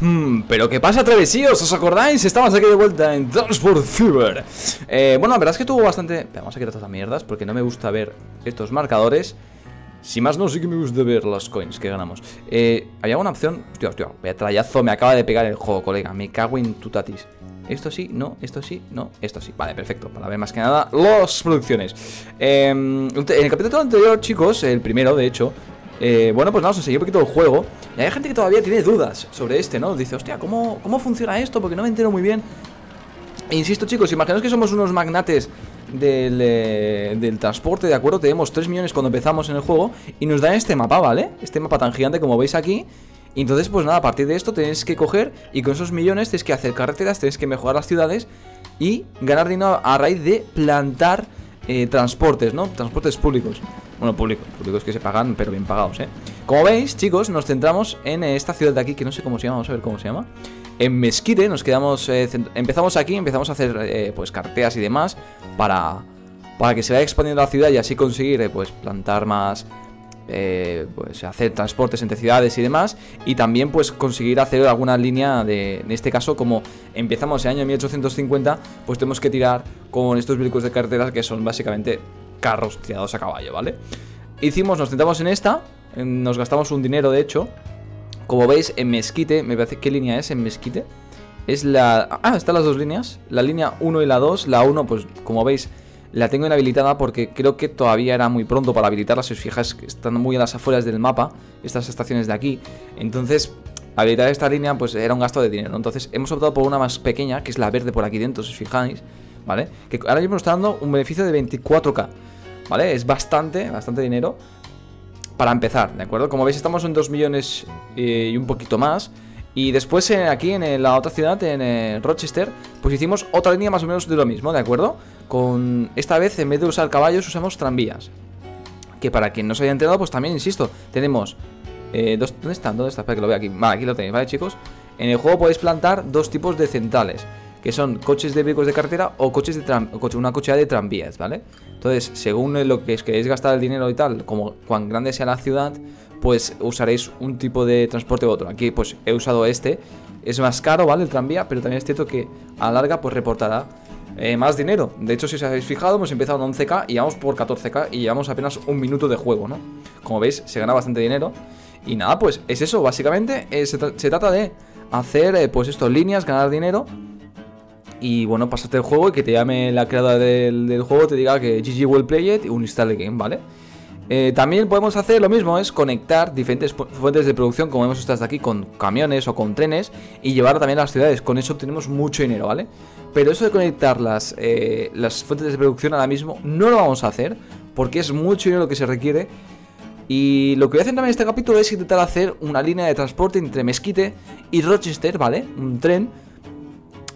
Hmm, pero ¿qué pasa, travesíos? ¿Os acordáis? Estamos aquí de vuelta en Transport Fever eh, Bueno, la verdad es que tuvo bastante... Vamos a quitar las mierdas porque no me gusta ver estos marcadores. Si más no, sí que me gusta ver las coins que ganamos. Eh, Había una opción... Hostia, hostia, trayazo me acaba de pegar el juego, colega. Me cago en tu tatis. Esto sí, no, esto sí, no, esto sí. Vale, perfecto, para ver más que nada las producciones. Eh, En el capítulo anterior, chicos, el primero, de hecho eh, bueno, pues nada, os enseñé un poquito el juego Y hay gente que todavía tiene dudas sobre este, ¿no? Dice, hostia, ¿cómo, cómo funciona esto? Porque no me entero muy bien e insisto, chicos, imaginaos que somos unos magnates del, eh, del, transporte, ¿de acuerdo? Tenemos 3 millones cuando empezamos en el juego Y nos dan este mapa, ¿vale? Este mapa tan gigante como veis aquí y entonces, pues nada, a partir de esto tenéis que coger y con esos millones tenéis que hacer carreteras, tenéis que mejorar las ciudades y ganar dinero a raíz de plantar eh, transportes, ¿no? Transportes públicos. Bueno, públicos, públicos que se pagan, pero bien pagados, ¿eh? Como veis, chicos, nos centramos en esta ciudad de aquí, que no sé cómo se llama, vamos a ver cómo se llama. En Mezquite, nos quedamos, eh, empezamos aquí, empezamos a hacer, eh, pues, carteas y demás para, para que se vaya expandiendo la ciudad y así conseguir, eh, pues, plantar más, pues hacer transportes entre ciudades y demás y también pues conseguir hacer alguna línea de, en este caso como empezamos el año 1850 pues tenemos que tirar con estos vehículos de carreteras que son básicamente carros tirados a caballo, ¿vale? Hicimos, nos sentamos en esta, nos gastamos un dinero de hecho. Como veis, en Mezquite, me parece, ¿qué línea es en Mezquite? Es la... Ah, están las dos líneas, la línea 1 y la 2. La 1, pues como veis, la tengo inhabilitada porque creo que todavía era muy pronto para habilitarla. Si os fijáis, están muy a las afueras del mapa, estas estaciones de aquí. Entonces, habilitar esta línea, pues era un gasto de dinero. Entonces, hemos optado por una más pequeña, que es la verde por aquí dentro, si os fijáis. ¿vale? Que ahora mismo nos está dando un beneficio de 24k, ¿vale? Es bastante, bastante dinero para empezar, ¿de acuerdo? Como veis estamos en 2 millones eh, y un poquito más. Y después eh, aquí en la otra ciudad, en eh, Rochester, pues hicimos otra línea más o menos de lo mismo, ¿de acuerdo? Con esta vez en vez de usar caballos usamos tranvías. Que para quien no se haya enterado, pues también, insisto, tenemos... dos, ¿Dónde están? ¿Dónde está? Espera que lo vea aquí. Vale, aquí lo tenéis, ¿vale chicos? En el juego podéis plantar dos tipos de centrales que son coches de vehículos de carretera o coches de tram, una cochera de tranvías, ¿vale? Entonces, según lo que queréis gastar el dinero y tal, como cuán grande sea la ciudad, pues usaréis un tipo de transporte u otro. Aquí, pues he usado este. Es más caro, ¿vale? El tranvía, pero también es cierto que a la larga, pues reportará eh, más dinero. De hecho, si os habéis fijado, hemos empezado en 11k y vamos por 14k y llevamos apenas un minuto de juego, ¿no? Como veis, se gana bastante dinero. Y nada, pues es eso, básicamente eh, se, trata de hacer, eh, pues esto, líneas, ganar dinero y bueno, pasarte el juego y que te llame la creadora del, juego, te diga que GG well played y un install the game, ¿vale? Eh, también podemos hacer lo mismo, es conectar diferentes fuentes de producción, como vemos estas de aquí, con camiones o con trenes y llevar también a las ciudades. Con eso obtenemos mucho dinero, ¿vale? Pero eso de conectar las, eh, las fuentes de producción ahora mismo no lo vamos a hacer porque es mucho dinero lo que se requiere. Y lo que voy a hacer también en este capítulo es intentar hacer una línea de transporte entre Mesquite y Rochester, ¿vale? Un tren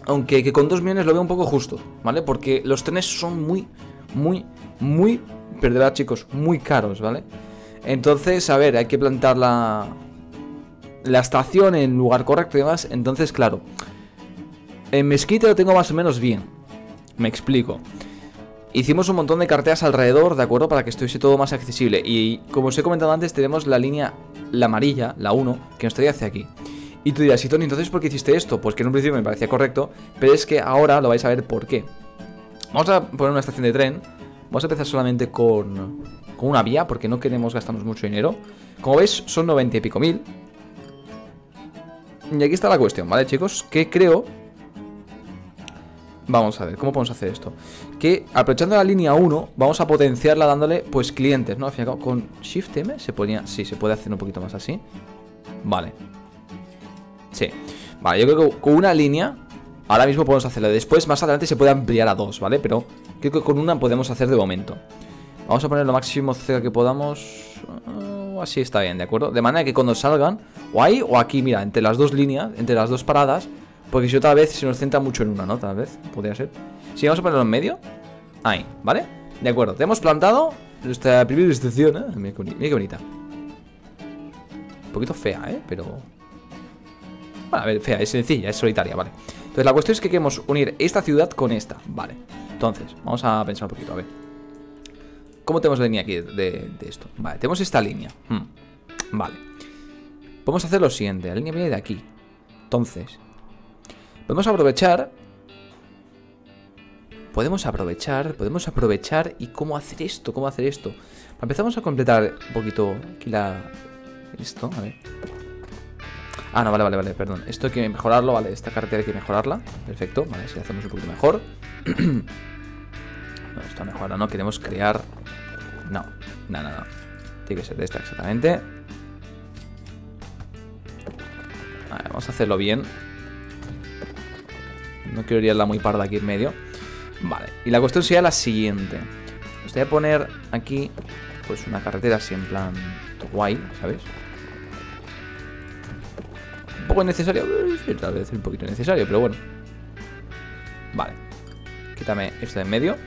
aunque que con 2 millones lo veo un poco justo, ¿vale? Porque los trenes son muy, muy, muy, perderá chicos, muy caros, ¿vale? Entonces, a ver, hay que plantar la, la estación en lugar correcto y demás. Entonces, claro, en Mezquite lo tengo más o menos bien. Me explico. Hicimos un montón de carteras alrededor, ¿de acuerdo? Para que estuviese todo más accesible. Y como os he comentado antes, tenemos la línea, la amarilla, la 1, que nos trae hacia aquí. Y tú dirás, y Tony, entonces ¿por qué hiciste esto? Pues que en un principio me parecía correcto, pero es que ahora lo vais a ver por qué. Vamos a poner una estación de tren. Vamos a empezar solamente con, con una vía, porque no queremos gastarnos mucho dinero. Como veis, son 90 y pico mil. Y aquí está la cuestión, ¿vale, chicos? Que creo... Vamos a ver, ¿cómo podemos hacer esto? Que aprovechando la línea 1, vamos a potenciarla dándole, pues, clientes, ¿no? Al fin con Shift M se ponía... Sí, se puede hacer un poquito más así. Vale, Sí. Vale, yo creo que con una línea ahora mismo podemos hacerlo. Después, más adelante, se puede ampliar a dos, ¿vale? Pero creo que con una podemos hacer de momento. Vamos a poner lo máximo cerca que podamos. Uh, así está bien, ¿de acuerdo? De manera que cuando salgan, o ahí o aquí, mira, entre las dos líneas, entre las dos paradas, porque si otra vez se nos centra mucho en una, ¿no? Tal vez, podría ser. Si vamos a ponerlo en medio, ahí, ¿vale? De acuerdo, te hemos plantado nuestra primera estación, ¿eh? Mira qué bonita. Un poquito fea, ¿eh? Pero bueno, a ver, fea, es sencilla, es solitaria, vale. Entonces la cuestión es que queremos unir esta ciudad con esta, vale. Entonces, vamos a pensar un poquito, a ver. ¿Cómo tenemos la línea aquí de, esto? Vale, tenemos esta línea. Hmm, vale. Podemos hacer lo siguiente, la línea viene de aquí. Entonces, podemos aprovechar... Podemos aprovechar, podemos aprovechar y cómo hacer esto, cómo hacer esto. Empezamos a completar un poquito aquí la... Esto, a ver. Ah, no, vale, vale, vale, perdón. Esto hay que mejorarlo, vale, esta carretera hay que mejorarla. Perfecto, vale, si hacemos un poquito mejor. no, está mejor, no, queremos crear... No, no, no. Tiene que ser de esta exactamente. Vale, vamos a hacerlo bien. No quiero irla muy parda aquí en medio. Vale, y la cuestión sería la siguiente. Os voy a poner aquí, pues una carretera así en plan guay, ¿sabes? Poco necesario, sí, tal vez un poquito necesario, pero bueno. Vale. Quítame esto de en medio.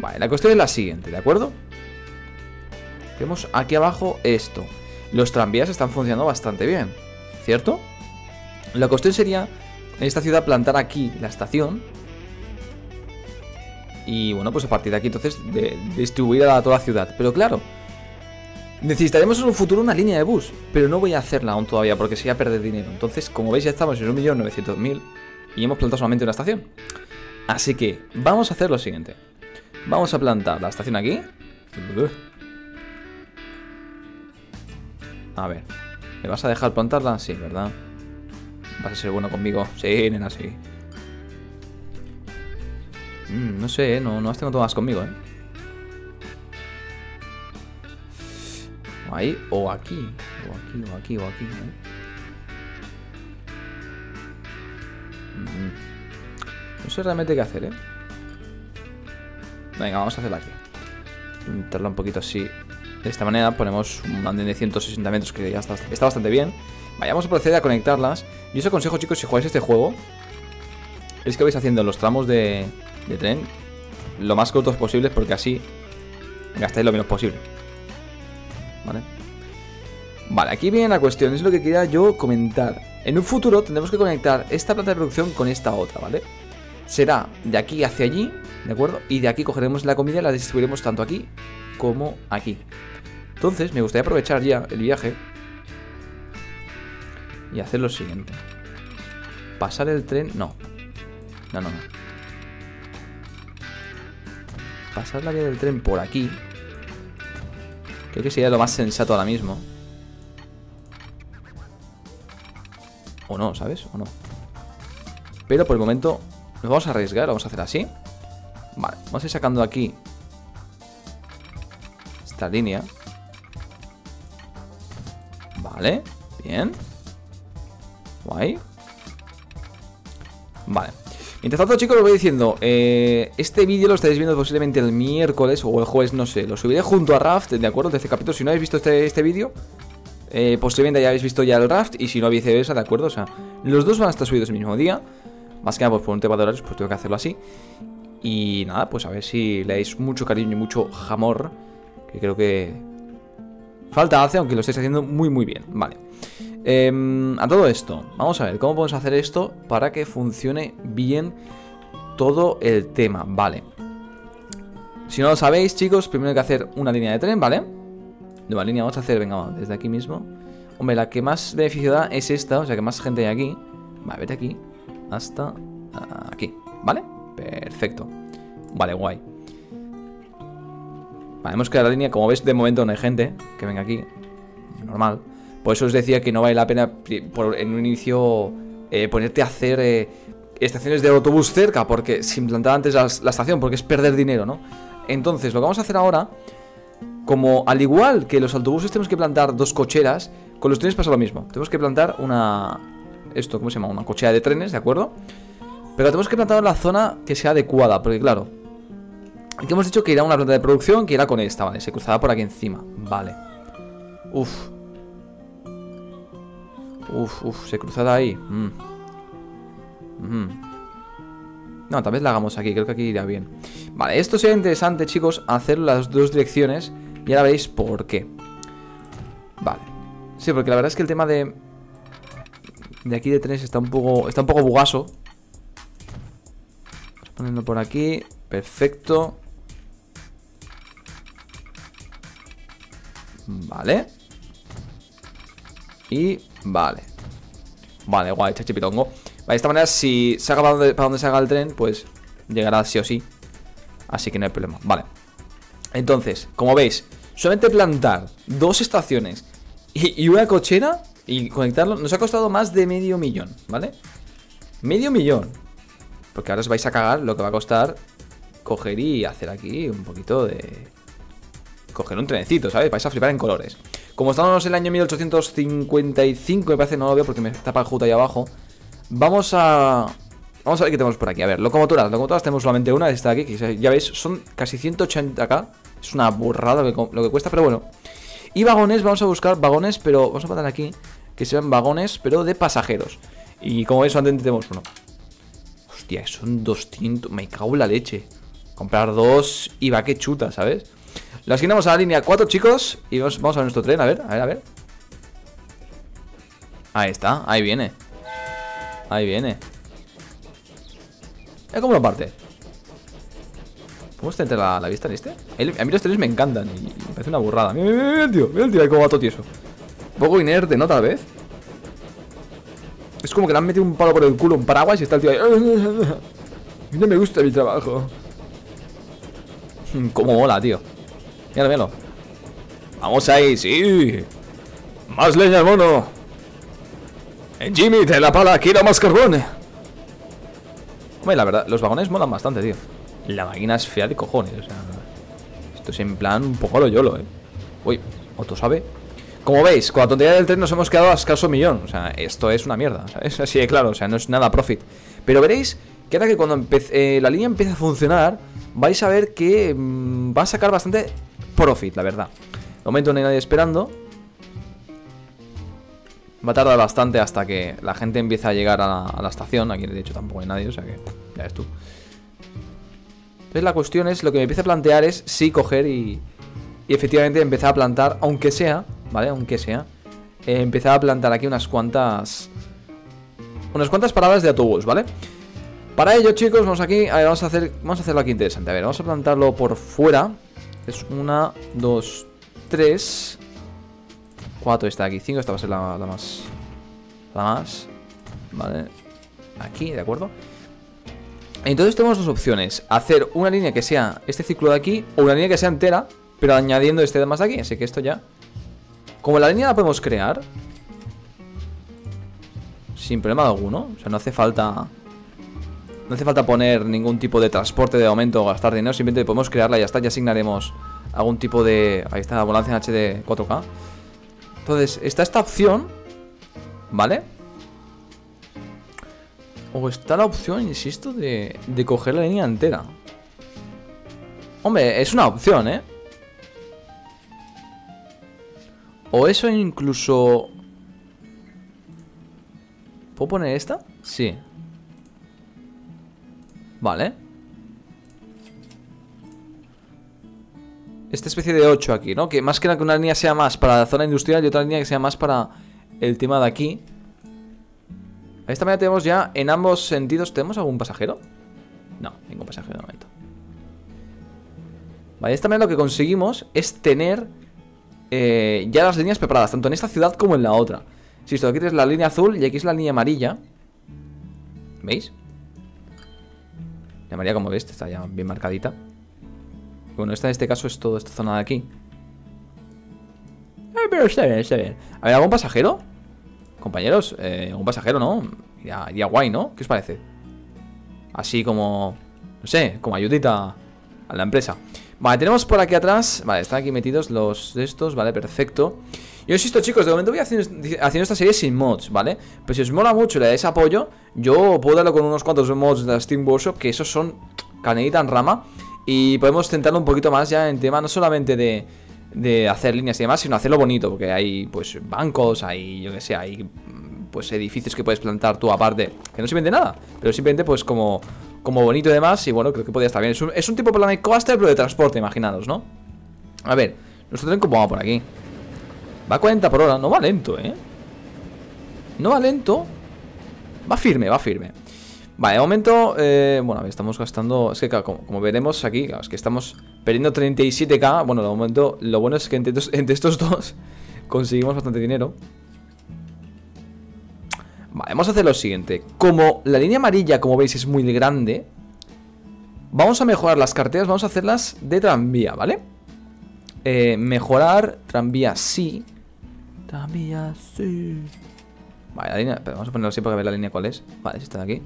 Vale, la cuestión es la siguiente, ¿de acuerdo? Tenemos aquí abajo esto. Los tranvías están funcionando bastante bien, ¿cierto? La cuestión sería en esta ciudad plantar aquí la estación. Y bueno, pues a partir de aquí entonces de, distribuir a toda la ciudad. Pero claro, necesitaremos en un futuro una línea de bus. Pero no voy a hacerla aún todavía porque sería perder dinero. Entonces, como veis, ya estamos en 1.900.000 y hemos plantado solamente una estación. Así que vamos a hacer lo siguiente. Vamos a plantar la estación aquí. A ver. ¿Me vas a dejar plantarla? Sí, ¿verdad? Vas a ser bueno conmigo. Sí, nena, sí. Mm, no sé, ¿eh? no, no las tengo todas conmigo, ¿eh? Ahí, o aquí. O aquí, o aquí, o aquí, ¿eh? No sé realmente qué hacer, ¿eh? Venga, vamos a hacerla aquí. Meterla un poquito así. De esta manera ponemos un andén de 160 metros que ya está, está bastante bien. Vayamos a proceder a conectarlas. Yo os aconsejo, chicos, si jugáis este juego, es que vais haciendo los tramos de, de tren lo más cortos posibles porque así gastáis lo menos posible. ¿Vale? Aquí viene la cuestión, es lo que quería yo comentar. En un futuro tendremos que conectar esta planta de producción con esta otra, ¿vale? Será de aquí hacia allí, ¿de acuerdo? Y de aquí cogeremos la comida y la distribuiremos tanto aquí como aquí. Entonces, me gustaría aprovechar ya el viaje y hacer lo siguiente. Pasar el tren... No, no, no. Pasar la vía del tren por aquí. Creo que sería lo más sensato ahora mismo. O no, ¿sabes? O no. Pero por el momento nos vamos a arriesgar. Vamos a hacer así. Vale, vamos a ir sacando aquí esta línea. Vale, bien. Guay. Vale. Mientras chicos, lo voy diciendo. Eh, este vídeo lo estaréis viendo posiblemente el miércoles o el jueves, no sé. Lo subiré junto a Raft, ¿de acuerdo? De este capítulo. Si no habéis visto este, este vídeo, eh, posiblemente ya habéis visto ya el Raft. Y si no, viceversa, ¿de acuerdo? O sea, los dos van a estar subidos el mismo día. Más que nada, pues por un tema de horarios, pues tengo que hacerlo así. Y nada, pues a ver si le mucho cariño y mucho jamor. Que creo que falta hace, aunque lo estáis haciendo muy, muy bien. Vale. Em, a todo esto, vamos a ver cómo podemos hacer esto para que funcione bien todo el tema, vale. Si no lo sabéis, chicos, primero hay que hacer una línea de tren, ¿vale? Nueva línea vamos a hacer, venga, desde aquí mismo. Hombre, la que más beneficio da es esta, o sea que más gente hay aquí. Vale, vete aquí hasta aquí, ¿vale? Perfecto. Vale, guay. Vale, hemos creado la línea, como ves, de momento no hay gente que venga aquí. Normal. Por eso os decía que no vale la pena en un inicio eh, ponerte a hacer eh, estaciones de autobús cerca, porque sin plantar antes la, estación, porque es perder dinero, ¿no? Entonces, lo que vamos a hacer ahora, como al igual que los autobuses tenemos que plantar dos cocheras, con los trenes pasa lo mismo. Tenemos que plantar una... Esto, ¿cómo se llama? Una cochera de trenes, ¿de acuerdo? Pero tenemos que plantar en la zona que sea adecuada, porque claro... Aquí hemos dicho que irá una planta de producción que irá con esta, ¿vale? Se cruzará por aquí encima, vale. Uf, Uf, uf, se cruzada ahí. Mm. No, tal vez la hagamos aquí, creo que aquí irá bien. Vale, esto sería interesante, chicos, hacer las dos direcciones. Y ahora veréis por qué. Vale. Sí, porque la verdad es que el tema de... De aquí de trenes está un poco... Está un poco bugaso. Poniendo por aquí. Perfecto. Vale. Y vale. Vale, guay, chachipitongo. Vale, de esta manera, si se haga para donde, para donde se haga el tren, pues llegará sí o sí. Así que no hay problema. Vale. Entonces, como veis, solamente plantar dos estaciones y, y una cochera y conectarlo nos ha costado más de medio millón, ¿vale? Medio millón. Porque ahora os vais a cagar lo que va a costar coger y hacer aquí un poquito de... Coger un trenecito, ¿sabes? Vais a flipar en colores. Como estamos en el año 1855, me parece, no lo veo porque me tapa el juto ahí abajo. Vamos a... Vamos a ver qué tenemos por aquí. A ver, locomotoras. Locomotoras tenemos solamente una, esta de aquí, ya veis, son casi 180k. Es una burrada lo que, cuesta, pero bueno. Y vagones, vamos a buscar vagones, pero vamos a poner aquí que sean vagones, pero de pasajeros. Y como veis, solamente tenemos uno. Hostia, son 200. Me cago en la leche. Comprar dos y va que chuta, ¿sabes? Lo asignamos a la línea 4, chicos. Y vamos, vamos a nuestro tren, a ver, a ver, a ver. Ahí está, ahí viene. Ahí viene. Es como lo parte. ¿Podemos tener la, la vista en este? A mí los trenes me encantan y me parece una burrada. Mira, mira, mira el tío, mira el tío ahí como va todo tieso. Un poco inerte, ¿no? Tal vez. Es como que le han metido un palo por el culo, un paraguas y está el tío ahí. No me gusta mi trabajo. Como mola, tío. Míralo, míralo. Vamos ahí, sí. Más leña, mono. Eh, Jimmy, te la pala, quiero más carbón. Hombre, la verdad, los vagones molan bastante, tío. La máquina es fea de cojones, o sea... Esto es en plan un poco lo yolo, eh. Uy, ¿otro sabe? Como veis, con la tontería del tren nos hemos quedado a escaso millón. O sea, esto es una mierda, Es Así de claro, o sea, no es nada profit. Pero veréis que ahora que cuando eh, la línea empiece a funcionar, vais a ver que mm, va a sacar bastante profit, la verdad. De momento no hay nadie esperando. Va a tardar bastante hasta que la gente empiece a llegar a la, estación. Aquí de hecho tampoco hay nadie, o sea que ya ves tú. Entonces la cuestión es, lo que me empieza a plantear es sí coger y, y efectivamente empezar a plantar, aunque sea, ¿vale? Aunque sea, eh, empezar a plantar aquí unas cuantas... Unas cuantas paradas de autobús, ¿vale? Para ello, chicos, vamos aquí, a ver, vamos a hacer, vamos a hacerlo aquí interesante. A ver, vamos a plantarlo por fuera. Es una, dos, tres, cuatro está aquí, cinco, esta va a ser la, más, la más, vale. Aquí, de acuerdo. Entonces tenemos dos opciones. Hacer una línea que sea este círculo de aquí O una línea que sea entera Pero añadiendo este más de aquí. Así que esto ya. Como la línea la podemos crear Sin problema alguno. O sea, no hace falta No hace falta poner ningún tipo de transporte de momento O gastar dinero Simplemente podemos crearla y ya está Ya asignaremos algún tipo de... Ahí está, ambulancia en HD 4K Entonces, está esta opción ¿Vale? O está la opción, insisto, de, de coger la línea entera. Hombre, es una opción, ¿eh? O eso incluso... ¿Puedo poner esta? Sí. Vale. Esta especie de 8 aquí, ¿no? Que más que nada que una línea sea más para la zona industrial y otra línea que sea más para el tema de aquí. De esta manera tenemos ya en ambos sentidos. ¿Tenemos algún pasajero? No, ningún pasajero de momento. Vale, de esta manera lo que conseguimos es tener eh, ya las líneas preparadas, tanto en esta ciudad como en la otra. Si esto aquí tienes la línea azul y aquí es la línea amarilla. ¿Veis? La amarilla, como veis, está ya bien marcadita. Bueno, esta en este caso es toda esta zona de aquí. Eh, pero está bien, está bien. A ver, ¿algún pasajero? Compañeros, eh, un pasajero, ¿no? Iría, guay, ¿no? ¿Qué os parece? Así como, no sé, como ayudita a la empresa Vale, tenemos por aquí atrás Vale, están aquí metidos los de estos, vale, perfecto Yo insisto, chicos, de momento voy haciendo, esta serie sin mods, ¿vale? Pero si os mola mucho y le dais apoyo Yo puedo darlo con unos cuantos mods de Steam Workshop Que esos son canelita en rama Y podemos centrarlo un poquito más ya en tema no solamente de de hacer líneas y demás, sino hacerlo bonito, porque hay pues bancos, hay, yo que sé, hay pues edificios que puedes plantar tú aparte, que no se vende nada, pero simplemente pues como, como bonito y demás, y bueno, creo que podría estar bien. Es un, es un tipo de plan coaster, pero de transporte, imaginados, ¿no? A ver, tren como va por aquí. Va a 40 por hora, no va lento, ¿eh? No va lento, va firme, va firme. Vale, de momento, eh, bueno, estamos gastando, es que como, veremos aquí, es que estamos perdiendo 37k, bueno, de momento, lo bueno es que entre, estos dos conseguimos bastante dinero. Vale, vamos a hacer lo siguiente. Como la línea amarilla, como veis, es muy grande, vamos a mejorar las carteras, vamos a hacerlas de tranvía, ¿vale? Eh, mejorar tranvía sí. Tranvía sí. Vale, la línea... vamos a ponerlo así para ver la línea cuál es. Vale, si está de aquí.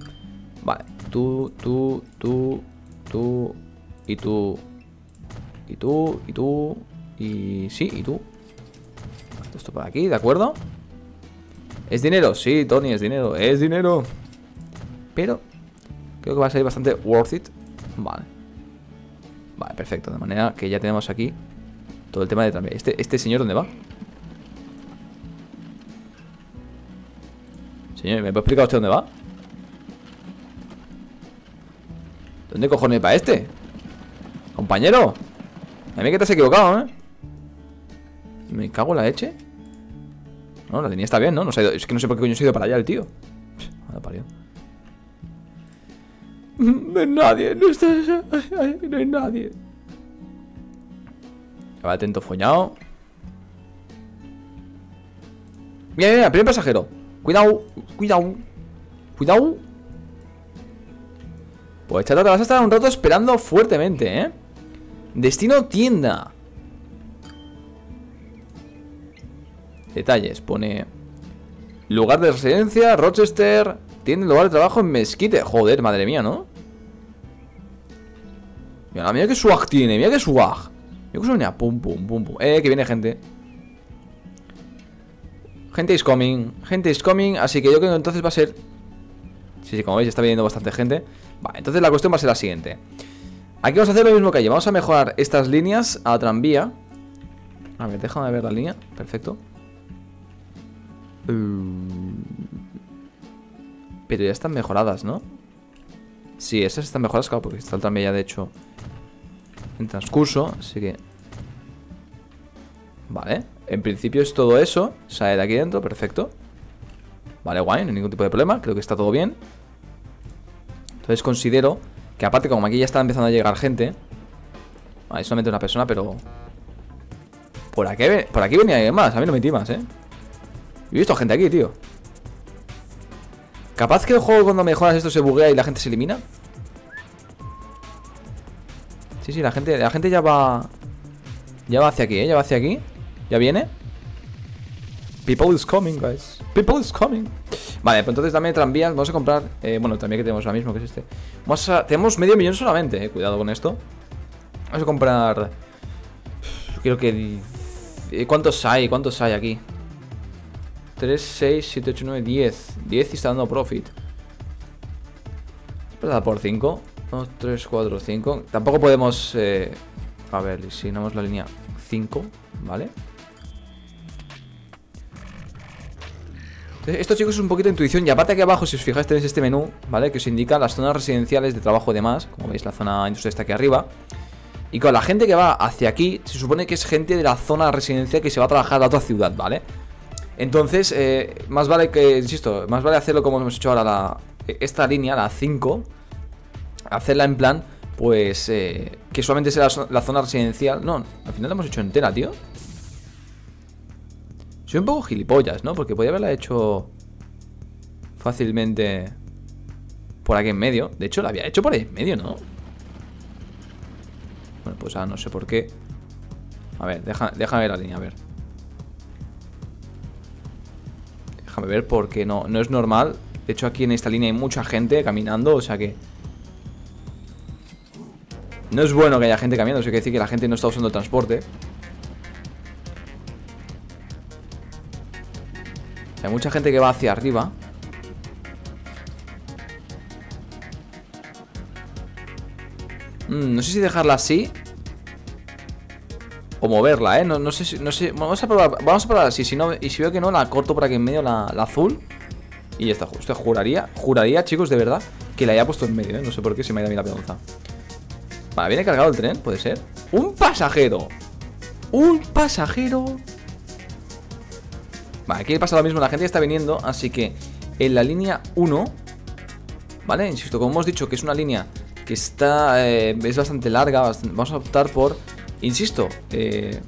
Vale, tú, tú, tú, tú y tú y tú y tú y sí, y tú. Esto por aquí, ¿de acuerdo? ¿Es dinero? Sí, Tony, es dinero. Es dinero. Pero creo que va a ser bastante worth it. Vale. Vale, perfecto. De manera que ya tenemos aquí todo el tema de tranvía. ¿Este, este señor dónde va? Señor, ¿me puede explicar usted dónde va? ¿Dónde cojones va este? Compañero A mí que te has equivocado, ¿eh? ¿Me cago en la leche? No, la línea está bien, ¿no? no sé, es que no sé por qué coño se ha ido para allá el tío parió No hay nadie, no está... no hay nadie Va atento foñado Mira, mira, primer pasajero Cuidado, cuidado Cuidado Pues chata, te vas a estar un rato esperando fuertemente, ¿eh? Destino tienda. Detalles, pone Lugar de residencia, Rochester Tiene lugar de trabajo en Mezquite Joder, madre mía, ¿no? Mira, mira qué swag tiene, mira qué swag. Yo que suena pum, pum, pum, pum. Eh, que viene gente Gente is coming, gente is coming Así que yo creo que entonces va a ser Sí, sí, como veis está viniendo bastante gente. Vale, entonces la cuestión va a ser la siguiente. Aquí vamos a hacer lo mismo que allí Vamos a mejorar estas líneas a tranvía A ver, déjame ver la línea Perfecto. Mm. Pero ya están mejoradas, ¿no? Sí, esas están mejoradas, claro, porque está también ya de hecho en transcurso, así que... Vale, en principio es todo eso, sale de aquí dentro, perfecto. Vale, guay, no hay ningún tipo de problema, creo que está todo bien. Entonces considero que aparte como aquí ya está empezando a llegar gente... Vale, solamente una persona, pero... Por aquí, por aquí venía alguien más, a mí no me timas, ¿eh? He visto gente aquí, tío ¿Capaz que el juego cuando mejoras esto se buguea y la gente se elimina? Sí, sí, la gente, la gente ya va Ya va hacia aquí, ¿eh? Ya va hacia aquí Ya viene People is coming, guys. People is coming. Vale, pues entonces dame tranvías Vamos a comprar eh, Bueno, tranvía que tenemos ahora mismo, que es este. Vamos a, Tenemos medio millón solamente, eh Cuidado con esto. Vamos a comprar Creo que eh, ¿Cuántos hay? ¿Cuántos hay aquí? 3, 6, 7, 8, 9, 10 10 y está dando profit. Espera por 5 2, 3, 4, 5 Tampoco podemos... Eh... A ver, asignamos la línea 5 ¿Vale? Entonces, esto chicos es un poquito de intuición Y aparte aquí abajo, si os fijáis tenéis este menú ¿Vale? Que os indica las zonas residenciales de trabajo y demás Como veis la zona industrial está aquí arriba y con la gente que va hacia aquí, se supone que es gente de la zona residencial que se va a trabajar a otra ciudad, ¿vale? Entonces, eh, más vale que, insisto, más vale hacerlo como hemos hecho ahora la, esta línea, la 5, hacerla en plan, pues, eh, que solamente sea la, zona residencial. No, al final la hemos hecho entera, tío. Soy un poco gilipollas, ¿no? Porque podía haberla hecho fácilmente por aquí en medio. De hecho, la había hecho por ahí en medio, ¿no? Bueno, pues ahora no sé por qué. A ver, déjame ver la línea, a ver. Déjame ver porque no, no es normal. De hecho, aquí en esta línea hay mucha gente caminando, o sea que... No es bueno que haya gente caminando, eso quiere decir que la gente no está usando transporte. Hay mucha gente que va hacia arriba. Mm, no sé si dejarla así o moverla, ¿eh? No, sé si... Vamos a probar, vamos a probar así. Si no, y si veo que no, la corto por aquí en medio, la, azul. Y ya está. Usted juraría, juraría, chicos, de verdad, que la haya puesto en medio, ¿eh? No sé por qué se me ha ido a mí la peonza. Vale, viene cargado el tren, puede ser. ¡Un pasajero! ¡Un pasajero! Vale, aquí pasa lo mismo. La gente ya está viniendo, así que en la línea 1... ¿Vale? Insisto, como hemos dicho que es una línea que está... Eh, es bastante larga, vamos a optar por Insisto, eh,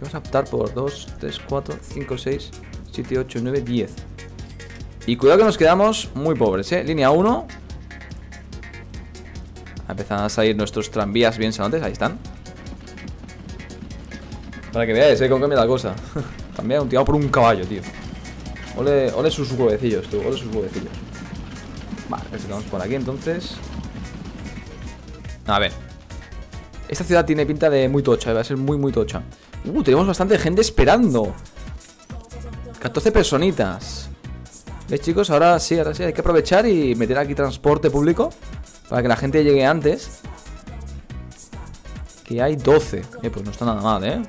vamos a optar por 2, 3, 4, 5, 6, 7, 8, 9, 10. Y cuidado que nos quedamos muy pobres, ¿eh? Línea 1 Empiezan a salir nuestros tranvías bien sonantes, ahí están Para que veáis, ¿eh? Cómo cambia la cosa También un tirado por un caballo, tío. Ole, ole sus huevecillos, tú, ole sus huevecillos. Vale, vamos por aquí entonces. A ver. Esta ciudad tiene pinta de muy tocha, va a ser muy muy tocha. Uh, tenemos bastante gente esperando. 14 personitas. ¿Veis chicos? Ahora sí, ahora sí, hay que aprovechar y meter aquí transporte público Para que la gente llegue antes. Que hay 12 Eh, pues no está nada mal, ¿eh?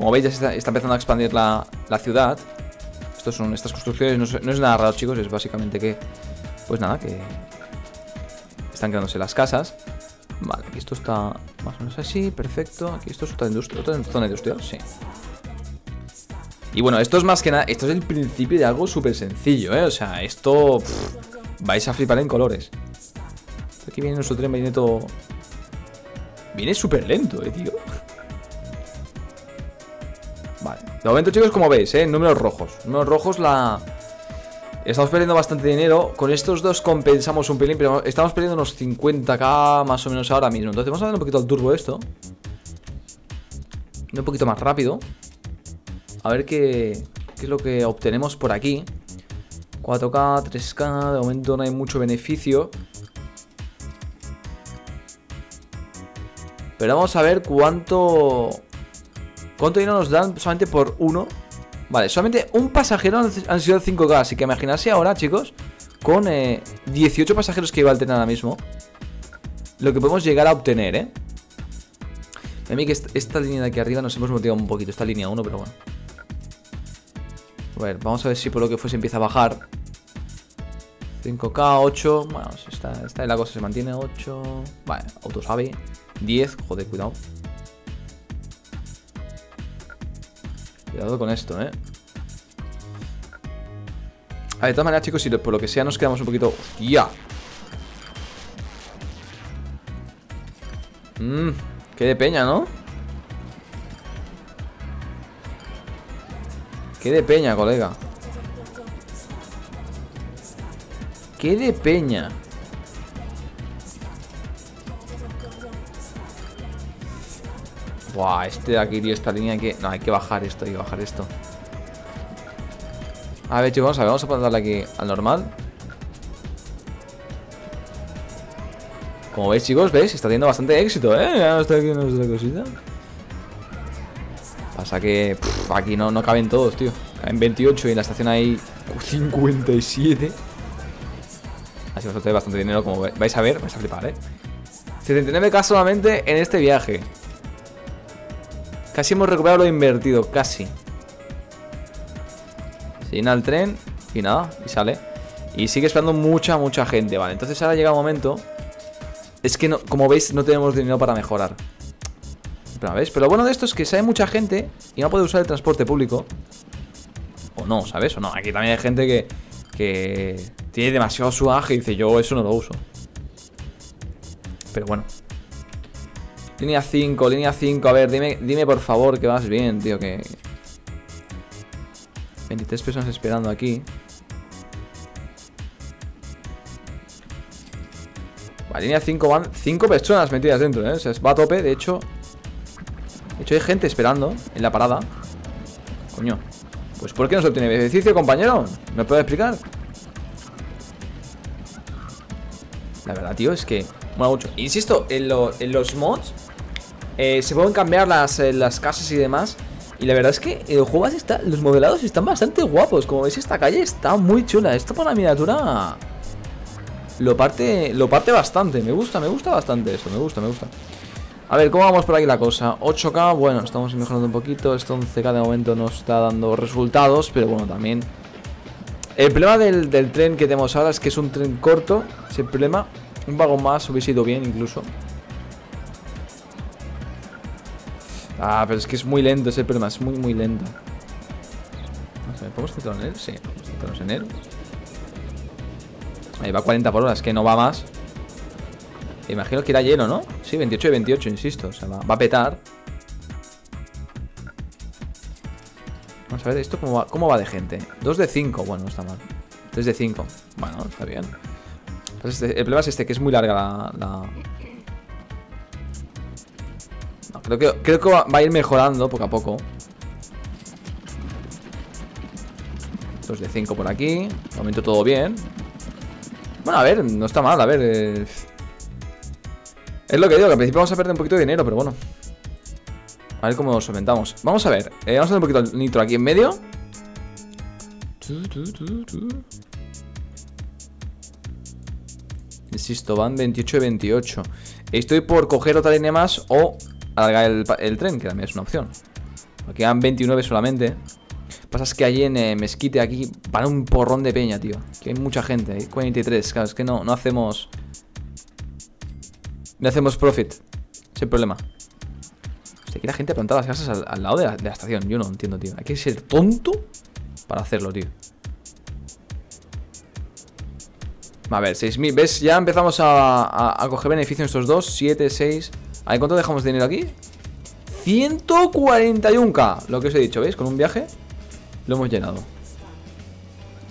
Como veis ya está, está empezando a expandir la, la ciudad Estos son, estas construcciones no, es nada raro chicos Es básicamente que, pues nada, que Están quedándose las casas Vale, aquí esto está más o menos así, perfecto Aquí esto es otra industria, otra zona industrial, sí y bueno, esto es más que nada, esto es el principio de algo súper sencillo, ¿eh? O sea, esto vais a flipar en colores. Aquí viene nuestro tren, viene todo... Viene súper lento, eh, tío. De momento, chicos, como veis, ¿eh? Números rojos. Números rojos, la... Estamos perdiendo bastante dinero. Con estos dos compensamos un pelín, pero estamos perdiendo unos 50k más o menos ahora mismo. Entonces vamos a darle un poquito al turbo esto. Un poquito más rápido. A ver qué, qué es lo que obtenemos por aquí. 4K, 3K, de momento no hay mucho beneficio. Pero vamos a ver cuánto... ¿Cuánto dinero nos dan solamente por uno? Vale, solamente un pasajero han sido 5K, así que imaginarse ahora, chicos, con 18 eh, pasajeros que iba a tener ahora mismo, lo que podemos llegar a obtener, ¿eh? A mí que esta, línea de aquí arriba nos hemos motivado un poquito, esta línea 1, pero bueno. A ver, vamos a ver si por lo que fuese empieza a bajar 5K, 8 Bueno, esta, esta la cosa se mantiene 8 Vale, autosave 10, joder, cuidado Cuidado con esto, eh A ver, de todas maneras, chicos, si por lo que sea nos quedamos un poquito... ¡Hostia! Mmm, qué de peña, ¿no? Qué de peña, colega Qué de peña Buah, este de aquí, tío, esta línea que... No, hay que bajar esto, hay que bajar esto A ver, chicos, vamos a ver, vamos a darle aquí al normal Como veis, chicos, ¿veis? Está teniendo bastante éxito, ¿eh? Ya está aquí nuestra cosita Pasa que aquí no, no caben todos, tío. Caben 28 y en la estación hay 57. Así que bastante dinero, como vais a ver, vais a flipar, ¿eh? 79k solamente en este viaje. Casi hemos recuperado lo invertido, casi. Se llena el tren y nada, y sale. Y sigue esperando mucha, mucha gente, vale. Entonces ahora llega un momento. Es que, no, como veis, no tenemos dinero para mejorar. Pero, Pero lo bueno de esto es que sale mucha gente y no puede usar el transporte público. O no, ¿sabes? O no. Aquí también hay gente que, que tiene demasiado suaje y dice, yo eso no lo uso. Pero bueno. Línea 5, línea 5. A ver, dime, dime por favor que vas bien, tío, que... 23 personas esperando aquí. Vale, línea 5 van 5 personas metidas dentro, ¿eh? O sea, va a tope, de hecho de hecho, hay gente esperando en la parada. Coño. Pues ¿por qué no se obtiene beneficio, compañero? ¿Me puede explicar? La verdad, tío, es que mola mucho. Insisto, en, los mods eh, se pueden cambiar eh, las, casas y demás. Y la verdad es que el juego está, los modelados están bastante guapos. Como veis, esta calle está muy chula. Esto por la miniatura lo parte, lo parte bastante. Me gusta, me gusta bastante esto. Me gusta, me gusta. A ver, ¿cómo vamos por aquí la cosa? 8K, bueno, estamos mejorando un poquito Esto 11K de momento no está dando resultados Pero bueno, también El problema del, tren que tenemos ahora es que es un tren corto Es el problema Un vagón más hubiese ido bien incluso Ah, pero es que es muy lento ese problema Es muy, muy lento No sé, ¿podemos centrarnos en él? Sí, podemos centrarnos en él Ahí va 40 por hora, es que no va más Imagino que irá lleno, ¿no? Sí, 28 y 28, insisto. O sea, va, a petar. Vamos a ver, ¿esto cómo va, cómo va de gente? 2 de 5, bueno, no está mal 3 de 5, bueno, está bien este, El problema es este, que es muy larga la... la... Creo que, va a ir mejorando poco a poco. 2 de 5 por aquí. De momento todo bien. Bueno, a ver, no está mal, a ver. Es lo que digo, que al principio vamos a perder un poquito de dinero, pero bueno. A ver cómo nos solventamos Vamos a ver, eh, vamos a hacer un poquito el nitro aquí en medio. Insisto, van 28 y 28 Estoy por coger otra línea más O alargar el, tren, que también es una opción Aquí van 29 solamente Pasa es que allí en eh, Mezquite aquí Van un porrón de peña, tío Que hay mucha gente, hay 43 Claro, es que no, no hacemos No hacemos profit el problema Aquí la gente plantar las casas al, lado de la, estación. Yo no entiendo, tío. Hay que ser tonto para hacerlo, tío. A ver, 6.000. ¿Ves? Ya empezamos a, coger beneficio en estos dos. 7, 6. A ver, ¿cuánto dejamos de dinero aquí? 141k. Lo que os he dicho, ¿veis? Con un viaje lo hemos llenado.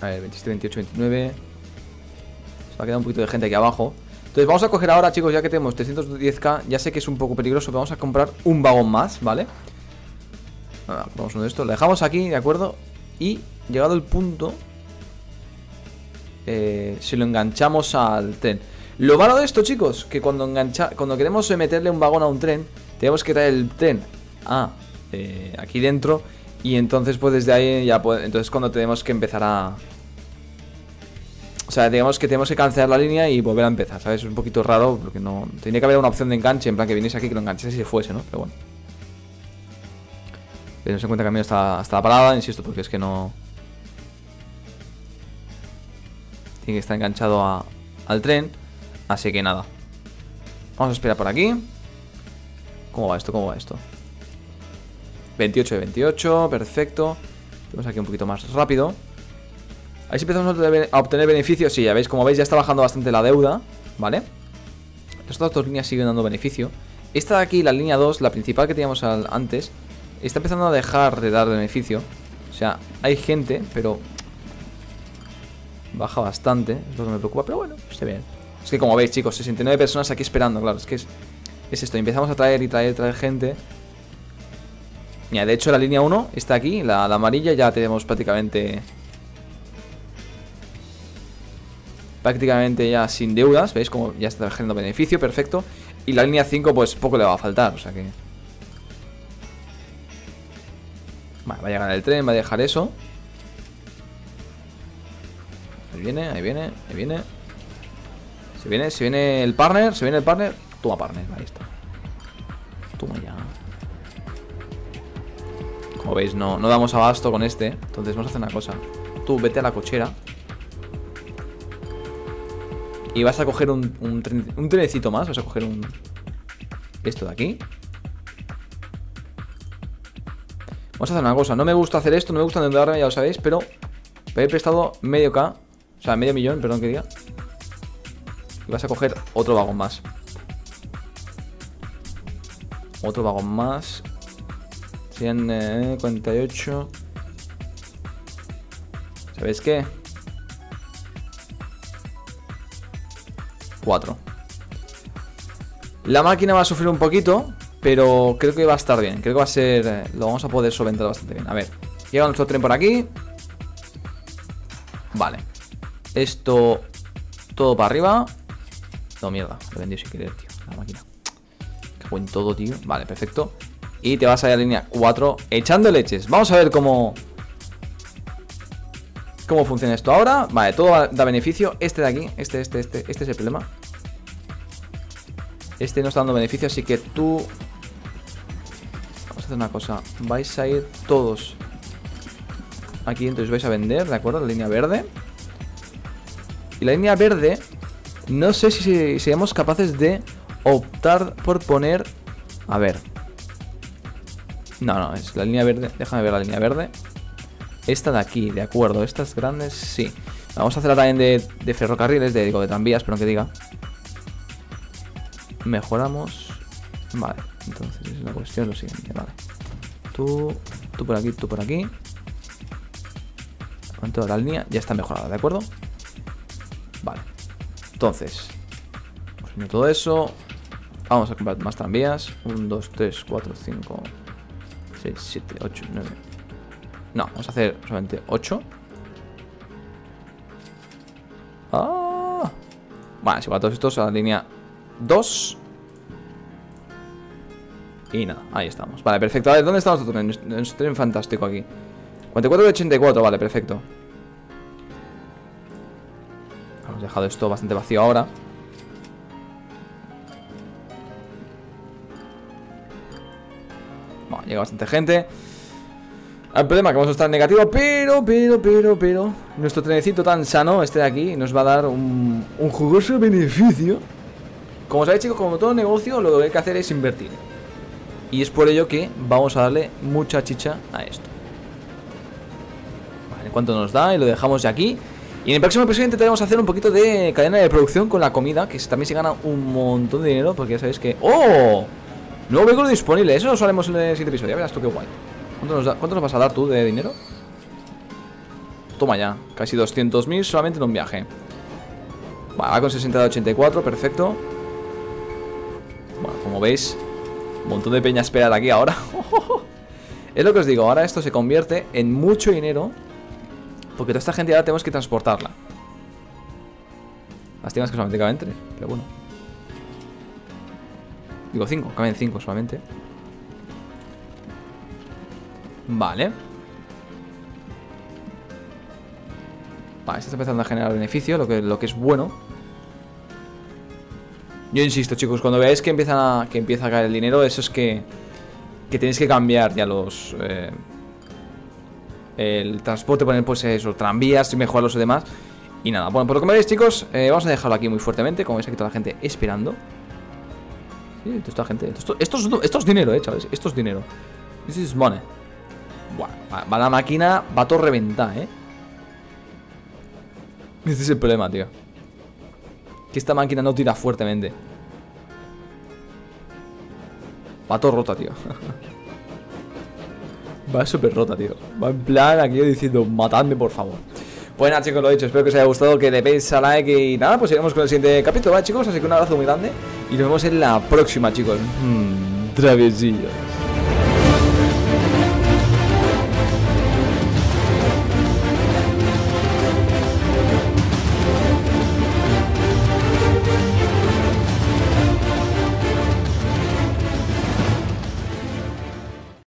A ver, 27, 28, 29. Se va a quedar un poquito de gente aquí abajo. Entonces vamos a coger ahora, chicos, ya que tenemos 310k Ya sé que es un poco peligroso, pero vamos a comprar un vagón más, ¿vale? vamos uno de estos, lo dejamos aquí, ¿de acuerdo? Y llegado el punto eh, Si lo enganchamos al tren Lo malo de esto, chicos, que cuando engancha, cuando queremos meterle un vagón a un tren Tenemos que traer el tren a eh, aquí dentro Y entonces pues desde ahí ya pues, Entonces cuando tenemos que empezar a o sea, digamos que tenemos que cancelar la línea y volver a empezar, ¿sabes? Es un poquito raro porque no... Tendría que haber una opción de enganche, en plan que viniese aquí, que lo enganchase y se fuese, ¿no? Pero bueno. No se cuenta que el está, está parada, insisto, porque es que no... Tiene que estar enganchado al tren. Así que nada. Vamos a esperar por aquí. ¿Cómo va esto? ¿Cómo va esto? 28 de 28, perfecto. Tenemos aquí un poquito más rápido. Ahí si empezamos a obtener beneficios. Sí, ya veis, como veis ya está bajando bastante la deuda, ¿vale? Estas dos líneas siguen dando beneficio. Esta de aquí, la línea 2, la principal que teníamos antes, está empezando a dejar de dar beneficio. O sea, hay gente, pero baja bastante, es lo que me preocupa, pero bueno, está bien. Es que como veis, chicos, 69 personas aquí esperando, claro, es que es, es esto, empezamos a traer y traer traer gente. Mira, de hecho la línea 1 está aquí, la amarilla ya tenemos prácticamente prácticamente ya sin deudas. ¿Veis como ya está generando beneficio? Perfecto. Y la línea 5 pues poco le va a faltar, o sea que... Vale, va a llegar el tren, va a dejar eso. Ahí viene, ahí viene, ahí viene. Se viene, se viene el partner, se viene el partner. Toma partner, ahí está. Toma ya. Como veis, no, no damos abasto con este. Entonces vamos a hacer una cosa. Tú vete a la cochera. Y vas a coger un, un, trenecito más. Vas a coger un... Esto de aquí. Vamos a hacer una cosa. No me gusta hacer esto, no me gusta endeudarme, ya lo sabéis, pero... he prestado medio K. O sea, medio millón, perdón que diga. Y vas a coger otro vagón más. Otro vagón más. 148. Eh, ¿Sabéis qué? 4 La máquina va a sufrir un poquito Pero creo que va a estar bien Creo que va a ser... Eh, lo vamos a poder solventar bastante bien A ver, llega nuestro tren por aquí Vale Esto... Todo para arriba No, mierda, lo vendí sin querer, tío La máquina. Cago en todo, tío. Vale, perfecto. Y te vas a ir a línea 4 Echando leches. Vamos a ver cómo... ¿Cómo funciona esto ahora? Vale, todo da beneficio. Este de aquí, este, este, este, este es el problema. Este no está dando beneficio, así que tú... Vamos a hacer una cosa. Vais a ir todos Aquí, entonces vais a vender, ¿de acuerdo? La línea verde. Y la línea verde No sé si seríamos capaces de optar por poner... A ver No, no, es la línea verde Déjame ver la línea verde esta de aquí, de acuerdo. Estas grandes, sí. Vamos a hacerla también de, ferrocarriles, de, digo, de tranvías, pero que diga. Mejoramos. Vale, entonces es la cuestión lo siguiente, vale. Tú, tú por aquí, tú por aquí. momento la línea ya está mejorada, ¿de acuerdo? Entonces, todo eso. Vamos a comprar más tranvías. 1, 2, 3, 4, 5, 6, 7, 8, 9. No, vamos a hacer solamente 8. Ah. Vale, si va todos estos a la línea 2. Y nada, ahí estamos. Vale, perfecto. A ver, ¿dónde está nuestro tren? Nuestro tren fantástico aquí. 44 de 84, vale, perfecto. Dejado esto bastante vacío ahora. Bueno, llega bastante gente. El problema que vamos a estar negativo, pero, pero, pero, pero Nuestro trenecito tan sano, este de aquí Nos va a dar un, un jugoso beneficio Como sabéis chicos, como todo negocio Lo que hay que hacer es invertir Y es por ello que vamos a darle mucha chicha a esto Vale, ¿cuánto nos da? Y lo dejamos de aquí y en el próximo episodio intentaremos hacer un poquito de cadena de producción con la comida, que también se gana un montón de dinero, porque ya sabéis que... ¡Oh! Nuevo vehículo disponible, eso lo haremos en el siguiente episodio, ya verás tú qué guay. ¿Cuánto nos, vas a dar tú de dinero? Toma ya, casi 200.000 solamente en un viaje. Va, con 60 de 84, perfecto. Bueno, como veis, un montón de peña espera aquí ahora. es lo que os digo, ahora esto se convierte en mucho dinero porque toda esta gente ahora tenemos que transportarla. Lástima que solamente caben 3, pero bueno. Digo 5, caben 5 solamente. Vale. Vale, esto está empezando a generar beneficio, lo que, lo que es bueno. Yo insisto, chicos, cuando veáis que, empieza a, que empieza a caer el dinero, eso es que, que tenéis que cambiar ya los... Eh, el transporte, poner pues eso, tranvías y mejorar los demás. Y nada, bueno, por lo que me veis, chicos, eh, vamos a dejarlo aquí muy fuertemente. Como veis, aquí toda la gente esperando. Sí, toda esta gente. Esto, esto, es, dinero, eh, chavales. Esto es dinero. This is money. Bueno, va, la máquina, va todo reventar, eh. Este es el problema, tío. Que esta máquina no tira fuertemente. Va todo rota, tío. Va súper rota, tío. Va en plan aquí diciendo, matadme, por favor. Pues nada, chicos, lo dicho. Espero que os haya gustado, que le deis a like y nada, pues seguimos con el siguiente capítulo, ¿vale, chicos? Así que un abrazo muy grande y nos vemos en la próxima, chicos. Mmm, traviesillos.